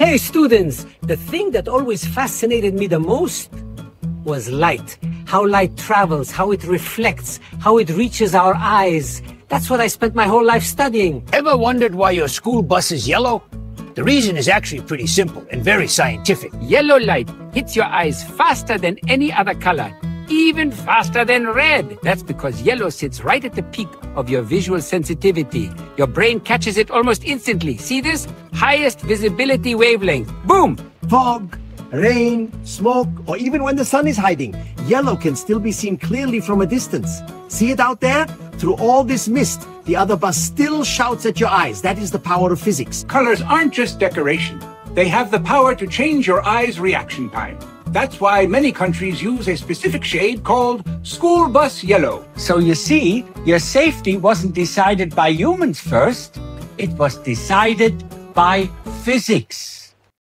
Hey, students, the thing that always fascinated me the most was light. How light travels, how it reflects, how it reaches our eyes. That's what I spent my whole life studying. Ever wondered why your school bus is yellow? The reason is actually pretty simple and very scientific. Yellow light hits your eyes faster than any other color, even faster than red. That's because yellow sits right at the peak of your visual sensitivity. Your brain catches it almost instantly. See this? Highest visibility wavelength. Boom! Fog, rain, smoke, or even when the sun is hiding, yellow can still be seen clearly from a distance. See it out there? Through all this mist, the other bus still shouts at your eyes. That is the power of physics. Colors aren't just decoration. They have the power to change your eye's reaction time. That's why many countries use a specific shade called school bus yellow. So you see, your safety wasn't decided by humans first, it was decided by physics.